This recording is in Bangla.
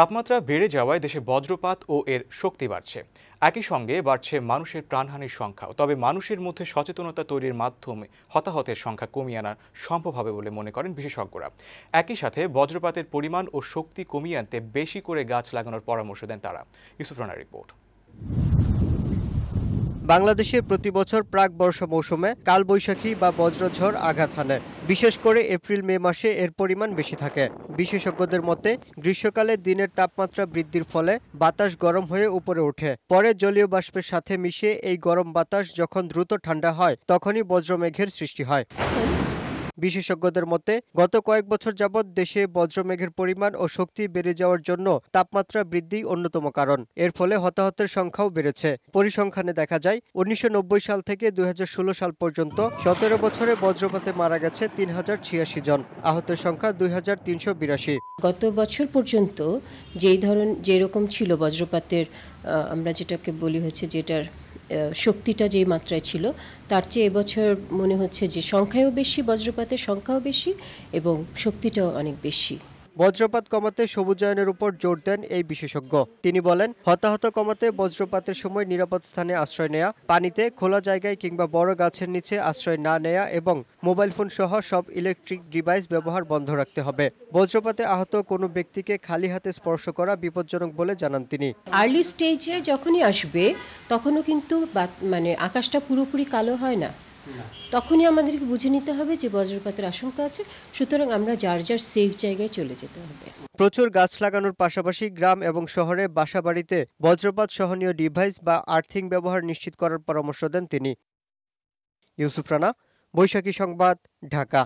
তাপমাত্রা বেড়ে যাওয়ায় দেশে বজ্রপাত ও এর শক্তি বাড়ছে। একই সঙ্গে বাড়ছে মানুষের প্রাণহানির সংখ্যাও। তবে মানুষের মধ্যে সচেতনতা তৈরির মাধ্যমে হতাহতের সংখ্যা কমিয়ে আনা সম্ভব হবে বলে মনে করেন বিশেষজ্ঞরা। একই সাথে বজ্রপাতের পরিমাণ ও শক্তি কমিয়ে আনতে বেশি করে গাছ লাগানোর পরামর্শ দেন তারা। ইউসুফ রানার রিপোর্ট। বাংলাদেশে প্রতি বছর প্রাক বর্ষা মৌসুমে কালবৈশাখী বা বজ্রঝড় আঘাত হানে। বিশেষ করে এপ্রিল, মে মাসে এর পরিমাণ বেশি থাকে। বিশেষজ্ঞদের মতে, গ্রীষ্মকালে দিনের তাপমাত্রা বৃদ্ধির ফলে বাতাস গরম হয়ে উপরে ওঠে। পরে জলীয় বাষ্পের সাথে মিশে এই গরম বাতাস যখন দ্রুত ঠান্ডা হয়, তখনই বজ্রমেঘের সৃষ্টি হয়। বিশেষজ্ঞদের মতে, গত কয়েক বছর যাবৎ দেশে বজ্রমেঘের পরিমাণ ও শক্তি বেড়ে যাওয়ার জন্য তাপমাত্রা বৃদ্ধি অন্যতম কারণ। এর ফলে হতাহতের সংখ্যাও বেড়েছে। পরিসংখ্যানে দেখা যায়, উনিশশো সাল থেকে দুই সাল পর্যন্ত সতেরো বছরে বজ্রপাতে মারা গেছে তিন হাজার ছিয়াশি জন। আহতের সংখ্যা দুই হাজার তিনশো বিরাশি। গত বছর পর্যন্ত যেই ধরন, যেরকম ছিল বজ্রপাতের আমরা যেটাকে বলি হচ্ছে যেটার শক্তিটা যে মাত্রায় ছিল, তার চেয়ে এবছর মনে হচ্ছে যে সংখ্যায়ও বেশি, বজ্রপাতের সংখ্যাও বেশি এবং শক্তিটাও অনেক বেশি। বজ্রপাত কমাতে সবুজায়নের উপর জোর দেন এই বিশেষজ্ঞ। তিনি বলেন, হতাহত কমাতে বজ্রপাতের সময় নিরাপদ স্থানে আশ্রয় নেয়া, পানিতে খোলা জায়গায় কিংবা বড় গাছের নিচে আশ্রয় না নেয়া এবং মোবাইল ফোন সহ সব ইলেকট্রিক ডিভাইস ব্যবহার বন্ধ রাখতে হবে। বজ্রপাতে আহত কোনো ব্যক্তিকে খালি হাতে স্পর্শ করা বিপজ্জনক বলে জানান তিনি। আর্লি স্টেজে যখনই আসবে, তখনও কিন্তু মানে আকাশটা পুরোপুরি কালো হয় না। তখনই আমাদেরকে বুঝে নিতে হবে যে বজ্রপাতের আশঙ্কা আছে, সুতরাং আমরা যার যার সেফ জায়গায় চলে যেতে হবে। প্রচুর গাছ লাগানোর পাশাপাশি গ্রাম এবং শহরে বাসাবাড়িতে বজ্রপাত সহনীয় ডিভাইস বা আর্থিং ব্যবহার নিশ্চিত করার পরামর্শ দেন তিনি। ইউসুফ রানা, বৈশাখী সংবাদ, ঢাকা।